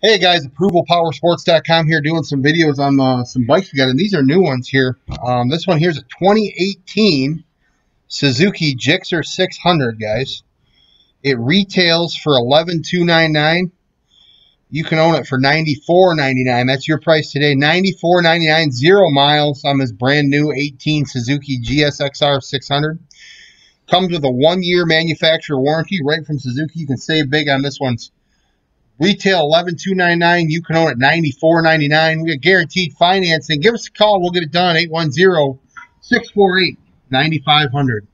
Hey guys, ApprovalPowersports.com here doing some videos on uh, some bikes we got, and these are new ones here. Um, this one here is a 2018 Suzuki Gixxer 600, guys. It retails for 11,299. You can own it for $94.99. That's your price today. $94.99, zero miles on this brand new 18 Suzuki GSXR 600. Comes with a one-year manufacturer warranty right from Suzuki. You can save big on this one's Retail eleven two ninety nine. You can own it ninety four ninety nine. We got guaranteed financing. Give us a call. We'll get it done. 810 648 9500.